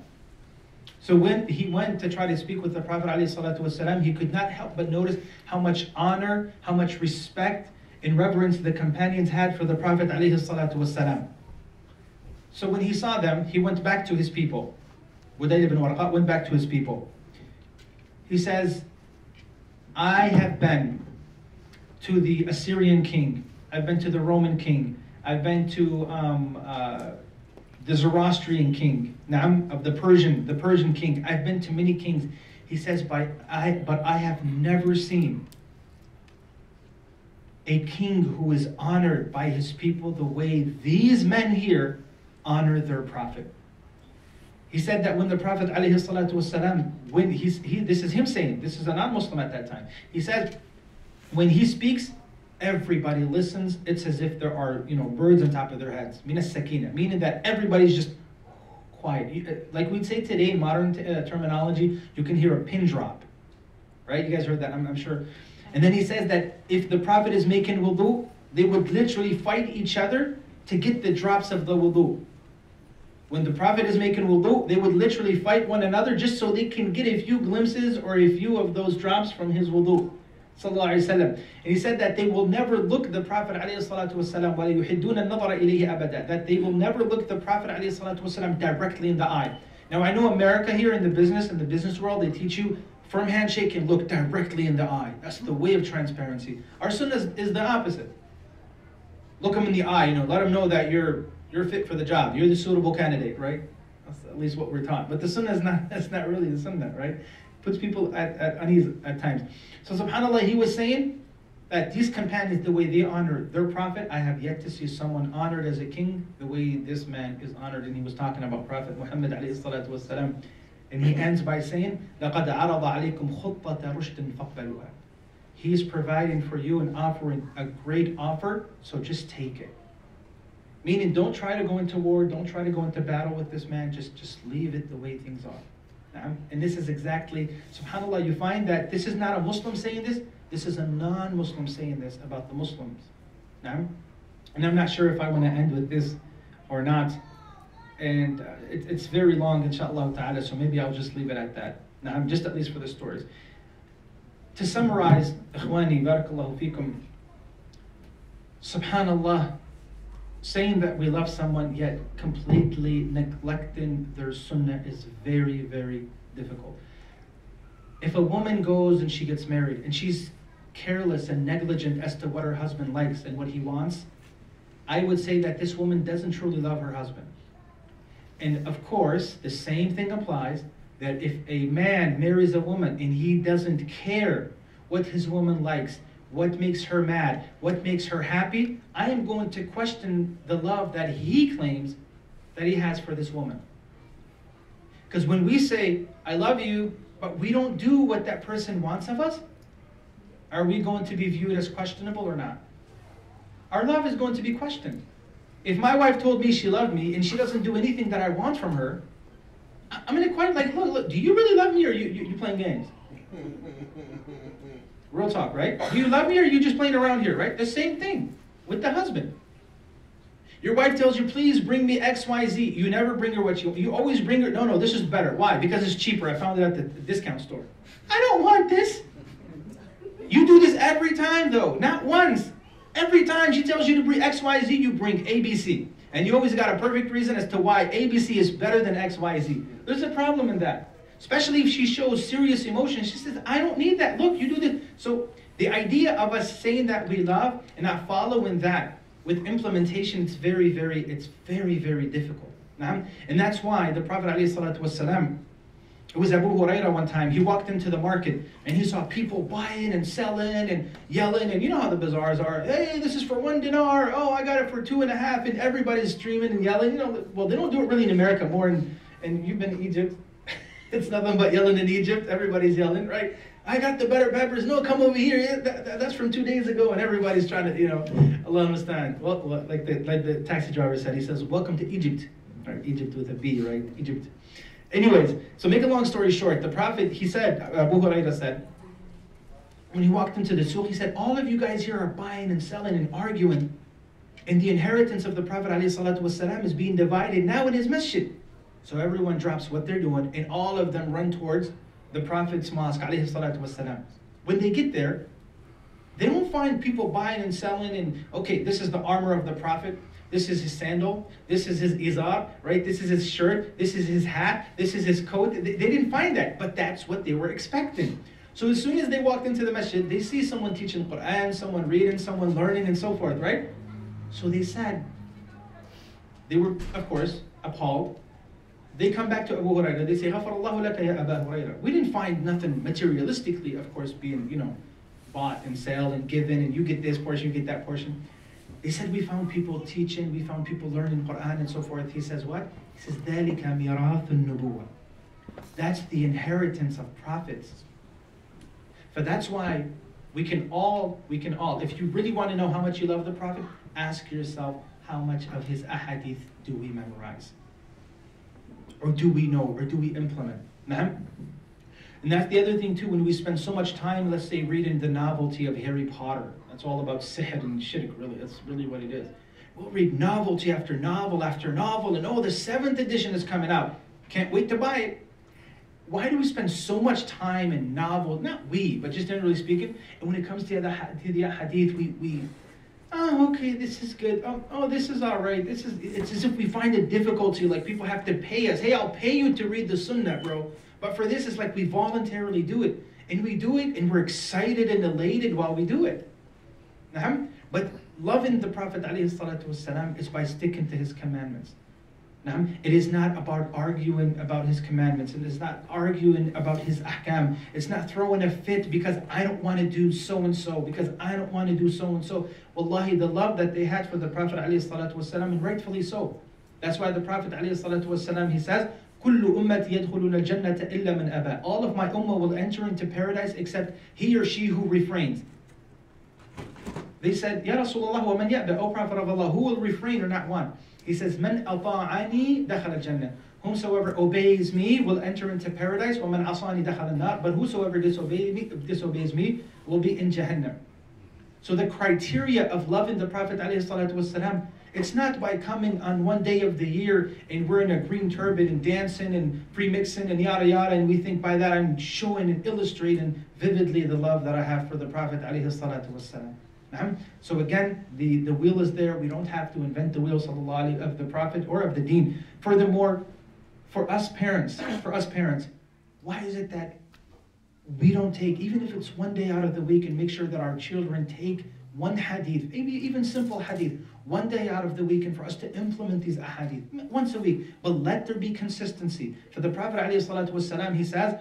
So when he went to try to speak with the Prophet ﷺ, he could not help but notice how much honor, how much respect and reverence the companions had for the Prophet ﷺ. So when he saw them, he went back to his people. Budayl ibn Warqa went back to his people. He says, I have been to the Assyrian king. I've been to the Roman king. I've been to um, uh, the Zoroastrian king, Naam, of the Persian, the Persian king. I've been to many kings. He says, but I, but I have never seen a king who is honored by his people the way these men here honor their prophet. He said that when the Prophet والسلام, when he's, he, this is him saying, this is a non-Muslim at that time. He said, when he speaks, everybody listens. It's as if there are, you know, birds on top of their heads. meaning that everybody's just quiet. Uh, like we'd say today in modern t- uh, terminology, you can hear a pin drop. Right? You guys heard that, I'm, I'm sure. And then he says that if the Prophet is making wudu, they would literally fight each other to get the drops of the wudu. When the Prophet is making wudu, they would literally fight one another just so they can get a few glimpses or a few of those drops from his wudu And he said that they will never look the Prophet والسلام, that they will never look the Prophet والسلام, directly in the eye. Now I know America here in the business, in the business world, they teach you firm handshake and look directly in the eye. That's the way of transparency. Our sunnah is, is the opposite. Look them in the eye, you know, let them know that you're you're fit for the job. You're the suitable candidate, right? That's at least what we're taught. But the sunnah is not that's not really the sunnah, right? puts people at, at unease at times. So subhanAllah, he was saying that these companions, the way they honor their prophet, I have yet to see someone honored as a king the way this man is honored. And he was talking about Prophet Muhammad والسلام, and he ends by saying, لَقَدْ عَرَضَ عَلَيْكُمْ خُطَّةَ رُشْدٍ فَقْبَلُوهَا He is providing for you and offering a great offer, so just take it. Meaning, don't try to go into war, don't try to go into battle with this man, just, just leave it the way things are. And this is exactly, subhanAllah, you find that this is not a Muslim saying this, this is a non Muslim saying this about the Muslims. And I'm not sure if I want to end with this or not. And uh, it, it's very long, inshallah ta'ala, so maybe I'll just leave it at that. Now, just at least for the stories. To summarize, ikhwani, barakallahu fikum, subhanallah, saying that we love someone yet completely neglecting their sunnah is very, very difficult. If a woman goes and she gets married and she's careless and negligent as to what her husband likes and what he wants, I would say that this woman doesn't truly love her husband. And of course, the same thing applies that if a man marries a woman and he doesn't care what his woman likes, what makes her mad, what makes her happy, I am going to question the love that he claims that he has for this woman. Because when we say, I love you, but we don't do what that person wants of us, are we going to be viewed as questionable or not? Our love is going to be questioned. If my wife told me she loved me and she doesn't do anything that I want from her, I'm going to question, like, look, look, do you really love me or you, you, you playing games? Real talk, right? Do you love me or are you just playing around here, right? The same thing with the husband. Your wife tells you, please bring me X, Y, Z. You never bring her what you You always bring her, no, no, this is better. Why? Because it's cheaper. I found it at the, discount store. I don't want this. You do this every time, though. Not once. Every time she tells you to bring X, Y, Z, you bring ABC. And you always got a perfect reason as to why ABC is better than X, Y, Z. There's a problem in that. Especially if she shows serious emotion. She says, I don't need that. Look, you do this. So the idea of us saying that we love and not following that with implementation, it's very, very, it's very, very difficult. And that's why the Prophet ﷺ, it was Abu Huraira one time, he walked into the market and he saw people buying and selling and yelling. And you know how the bazaars are. Hey, this is for one dinar. Oh, I got it for two and a half. And everybody's streaming and yelling. You know, well, they don't do it really in America more. And, and you've been to Egypt. It's nothing but yelling in Egypt. Everybody's yelling, right? I got the better peppers. No, come over here. That, that, that's from two days ago, and everybody's trying to, you know, Allah understand. Well, like the like the taxi driver said, he says, "Welcome to Egypt." Egypt with a B, right? Egypt. Anyways, so make a long story short, the Prophet he said, Abu Huraira said, when he walked into the suq, he said, All of you guys here are buying and selling and arguing. And the inheritance of the Prophet ﷺ is being divided now in his masjid. So everyone drops what they're doing and all of them run towards the Prophet's mosque. When they get there, they don't find people buying and selling and, okay, this is the armor of the Prophet. This is his sandal. This is his izar, right? This is his shirt. This is his hat. This is his coat. They, they didn't find that, but that's what they were expecting. So as soon as they walked into the masjid, they see someone teaching Quran, someone reading, someone learning, and so forth, right? So they said, they were, of course, appalled. They come back to Abu Hurairah. They say, laka ya Abu Hurairah. We didn't find nothing materialistically, of course, being, you know, bought and sold and given, and you get this portion, you get that portion. They said, we found people teaching, we found people learning Quran and so forth. He says, what? He says, ذَلِكَ مِيرَاثُ النُّبُوَّةِ That's the inheritance of prophets. But that's why we can all, we can all, if you really want to know how much you love the Prophet, ask yourself, how much of his ahadith do we memorize? Or do we know, or do we implement? And that's the other thing too, when we spend so much time, let's say, reading the novelty of Harry Potter. That's all about sihr and shirk, really. That's really what it is. We'll read novelty after novel after novel, and oh, the seventh edition is coming out. Can't wait to buy it why do we spend so much time in novels? Not we, but just generally speaking. And when it comes to the, to the hadith, we, we, oh, okay, this is good. Oh, oh, this is all right. This is, it's as if we find it difficulty, like people have to pay us. Hey, I'll pay you to read the sunnah, bro. But for this, it's like we voluntarily do it. And we do it, and we're excited and elated while we do it. But loving the Prophet ﷺ is by sticking to his commandments. It is not about arguing about his commandments. It is not arguing about his ahkam. It's not throwing a fit because I don't want to do so and so, because I don't want to do so and so. Wallahi, the love that they had for the Prophet ﷺ, and rightfully so. That's why the Prophet ﷺ, he says, كل أمتي يدخلون الجنة إلا من أبى. All of my ummah will enter into paradise except he or she who refrains. They said, Ya Rasulullah, wa man ya'ba, O Prophet of Allah, who will refrain or not want? He says, "Man ata'ani dakhala jannah." Whomsoever obeys me will enter into paradise. وَمَنْ عَصَانِ دَخَلَ النَّارِ But whosoever disobeys me, disobeys me will be in Jahannam. So the criteria of loving the Prophet ﷺ, it's not by coming on one day of the year and wearing a green turban and dancing and pre-mixing and yada yada, and we think by that I'm showing and illustrating vividly the love that I have for the Prophet ﷺ. So again, the, the wheel is there. We don't have to invent the wheel of the Prophet or of the deen. Furthermore, for us parents, for us parents, why is it that we don't take, even if it's one day out of the week, and make sure that our children take one hadith, maybe even simple hadith, one day out of the week, and for us to implement these ahadith once a week. But let there be consistency. For the Prophet ﷺ, he says,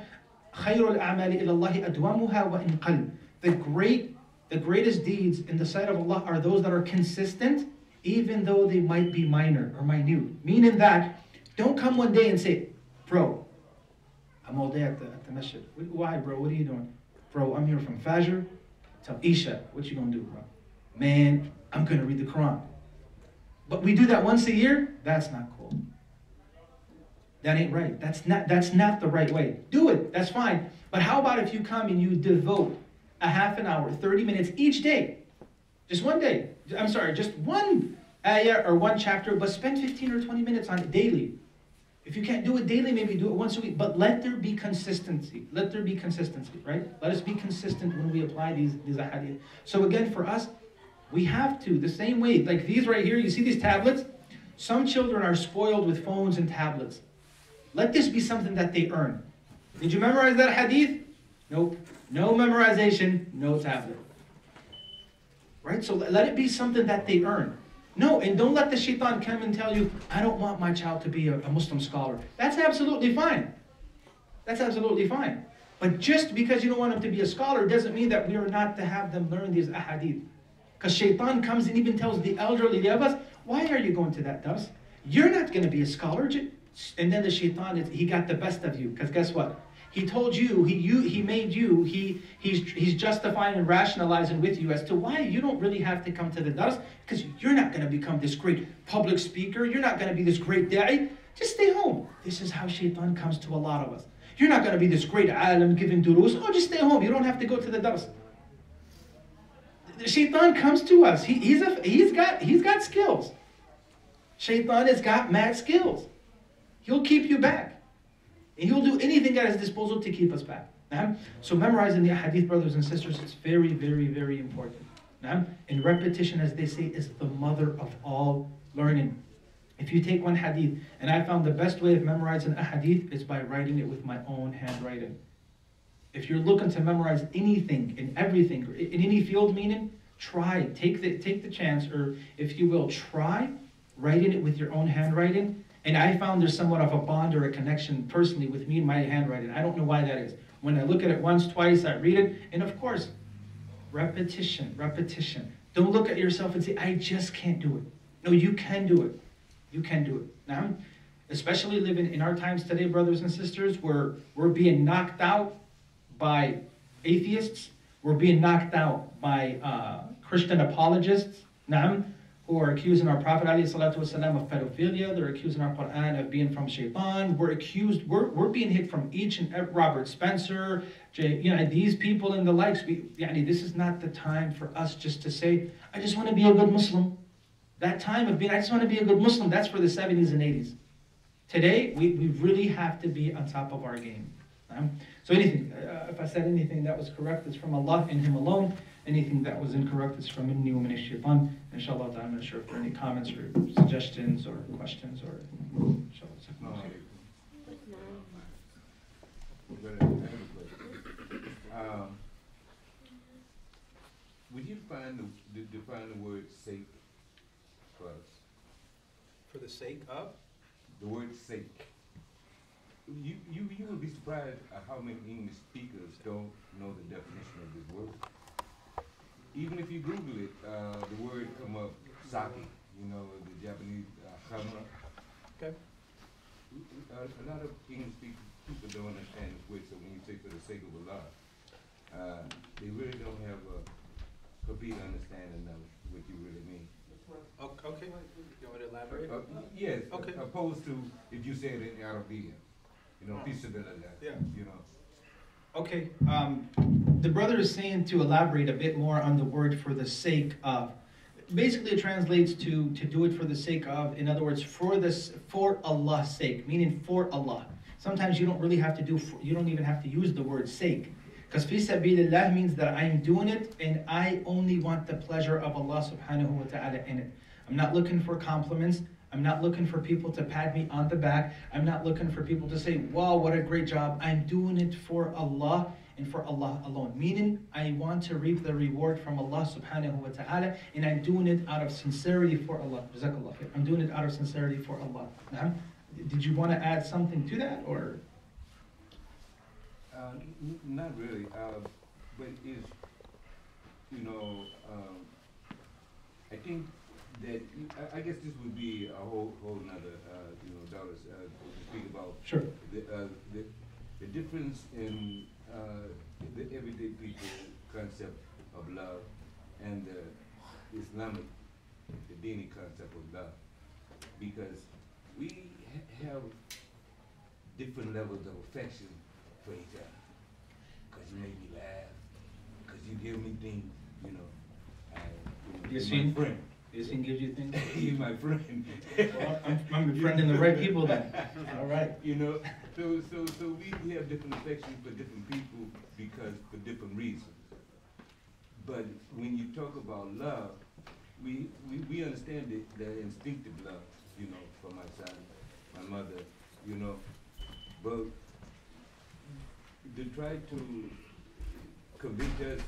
خير الأعمال إلى الله أدومها وإن قل. The great the greatest deeds in the sight of Allah are those that are consistent, even though they might be minor or minute. Meaning that, don't come one day and say, Bro, I'm all day at the, at the masjid. Why, bro? What are you doing? Bro, I'm here from Fajr till Isha. What you gonna do, bro? Man, I'm gonna read the Quran. But we do that once a year? That's not cool. That ain't right. That's not, that's not the right way. Do it, that's fine. But how about if you come and you devote a half an hour, 30 minutes each day. Just one day. I'm sorry, just one uh, ayah or one chapter, but spend 15 or 20 minutes on it daily. If you can't do it daily, maybe do it once a week. But let there be consistency. Let there be consistency, right? Let us be consistent when we apply these, these ahadith. So again, for us, we have to, the same way, like these right here, you see these tablets? Some children are spoiled with phones and tablets. Let this be something that they earn. Did you memorize that hadith? Nope. No memorization, no tablet. Right? So let it be something that they earn. No, and don't let the shaitan come and tell you, I don't want my child to be a, a Muslim scholar. That's absolutely fine. That's absolutely fine. But just because you don't want them to be a scholar doesn't mean that we are not to have them learn these ahadith. Because shaitan comes and even tells the elderly, the us, why are you going to that dars? You're not going to be a scholar. And then the shaitan, he got the best of you. Because guess what? He told you, he, you, he made you, he, he's, he's justifying and rationalizing with you as to why you don't really have to come to the dars, because you're not going to become this great public speaker, you're not going to be this great da'i. Just stay home. This is how shaitan comes to a lot of us. You're not going to be this great alim giving durus. Oh, just stay home. You don't have to go to the dars. Shaitan comes to us. He, he's, a, he's, got, he's got skills. Shaitan has got mad skills. He'll keep you back. And he'll do anything at his disposal to keep us back. So memorizing the hadith, brothers and sisters, is very, very, very important. And repetition, as they say, is the mother of all learning. If you take one hadith, and I found the best way of memorizing a hadith is by writing it with my own handwriting. If you're looking to memorize anything and everything in any field meaning, try take the take the chance, or if you will, try writing it with your own handwriting. And I found there's somewhat of a bond or a connection personally with me and my handwriting. I don't know why that is. When I look at it once, twice, I read it, and of course, repetition, repetition. Don't look at yourself and say, I just can't do it. No, you can do it. You can do it. Now, especially living in our times today, brothers and sisters, where we're being knocked out by atheists, we're being knocked out by uh, Christian apologists, now, who are accusing our Prophet والسلام, of pedophilia. They're accusing our Quran of being from shaitan. We're accused, we're, we're being hit from each and every, Robert Spencer, Jay, you know, these people and the likes. We, yani, this is not the time for us just to say, I just want to be a good Muslim. That time of being, I just want to be a good Muslim, that's for the 70s and 80s. Today, we, we really have to be on top of our game. Um, so anything, uh, if I said anything that was correct, it's from Allah and Him alone. Anything that was incorrect is from Inni wa min shaitan. Inshallah, I'm not sure if there are any comments or suggestions or questions or inshallah. Um, would you find the, define the word sake for us? For the sake of? The word sake. You, you, you would be surprised at how many English speakers don't know the definition of this word. Even if you Google it, uh, the word come up sake, you know, the Japanese uh. Okay. A, a, lot of English people don't understand this word, so when you say for the sake of Allah, uh, they really don't have a complete understanding of what you really mean. Okay, you want to elaborate? Uh, yes, okay. opposed to if you say it in Arabic. You know, Yeah. You know. Okay. Um, the brother is saying to elaborate a bit more on the word for the sake of. Basically, it translates to to do it for the sake of. In other words, for this for Allah's sake, meaning for Allah. Sometimes you don't really have to do. For, you don't even have to use the word sake. Because fi sabilillah means that I'm doing it and I only want the pleasure of Allah subhanahu wa ta'ala in it. I'm not looking for compliments. I'm not looking for people to pat me on the back. I'm not looking for people to say, wow, what a great job. I'm doing it for Allah and for Allah alone. Meaning, I want to reap the reward from Allah subhanahu wa ta'ala, and I'm doing it out of sincerity for Allah. I'm doing it out of sincerity for Allah. Did you want to add something to that, or? Uh, not really, uh, but is, you know, um, I think that I, I guess this would be a whole whole another uh, you know dollars uh, to speak about. Sure. The uh, the, the difference in uh, the everyday people concept of love and the Islamic, the Dini concept of love, because we ha have different levels of affection for each other. Cause you make me laugh, cause you give me things, you know. I, you know, you my friend. This thing gives you things? He's my friend. well, I'm, I'm befriending the right people then. All right. You know, so so so we, we have different affections for different people because for different reasons. But when you talk about love, we we, we understand it, the instinctive love, you know, for my son, my mother, you know. But to try to convince us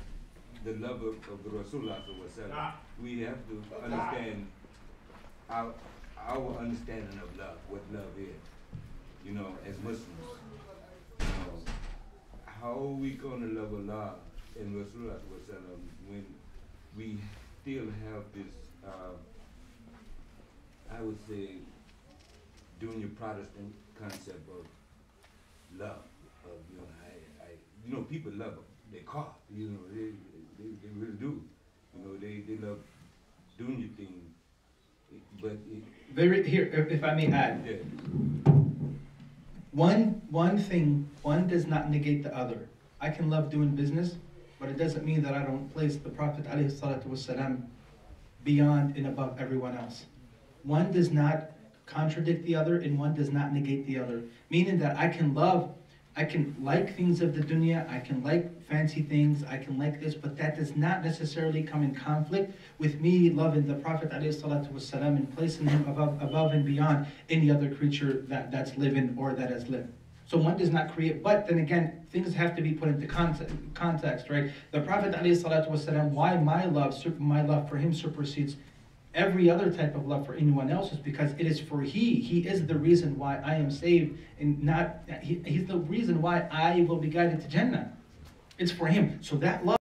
the love of, of the Rasulullah we have to understand our, our understanding of love, what love is. You know, as Muslims, you know, how are we going to love Allah and Rasulullah when we still have this, uh, I would say, doing your Protestant concept of love, of you know, I, I, you know, people love their car, you know, they, they, they really do. You know, they, they love doing your thing. But it, very here, if I may add, yeah. one one thing, one does not negate the other. I can love doing business, but it doesn't mean that I don't place the Prophet ﷺ beyond and above everyone else. One does not contradict the other, and one does not negate the other. Meaning that I can love, I can like things of the dunya, I can like fancy things, I can like this, but that does not necessarily come in conflict with me loving the Prophet ﷺ and placing him above, above and beyond any other creature that, that's living or that has lived. So one does not create, but then again, things have to be put into context, context right? The Prophet ﷺ, why my love, my love for him supersedes every other type of love for anyone else is because it is for he. He is the reason why I am saved, and not he, he's the reason why I will be guided to Jannah. It's for him. So that love.